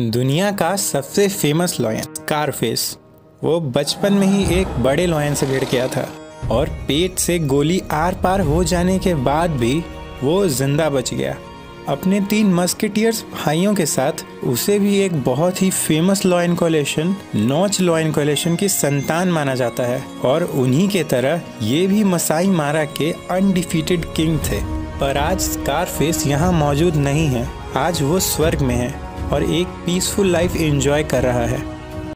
दुनिया का सबसे फ़ेमस लॉयन कारफेस वो बचपन में ही एक बड़े लॉयन से भिड़ गया था और पेट से गोली आर पार हो जाने के बाद भी वो ज़िंदा बच गया। अपने तीन मस्केटियर्स भाइयों के साथ उसे भी एक बहुत ही famous lion coalition Notch lion coalition की संतान माना जाता है और उन्हीं के तरह ये भी मसाई मारा के अनडिफीटेड किंग थे। पर आज स्कारफेस यहाँ मौजूद नहीं है, आज वो स्वर्ग में है। और एक पीसफुल लाइफ एंजॉय कर रहा है।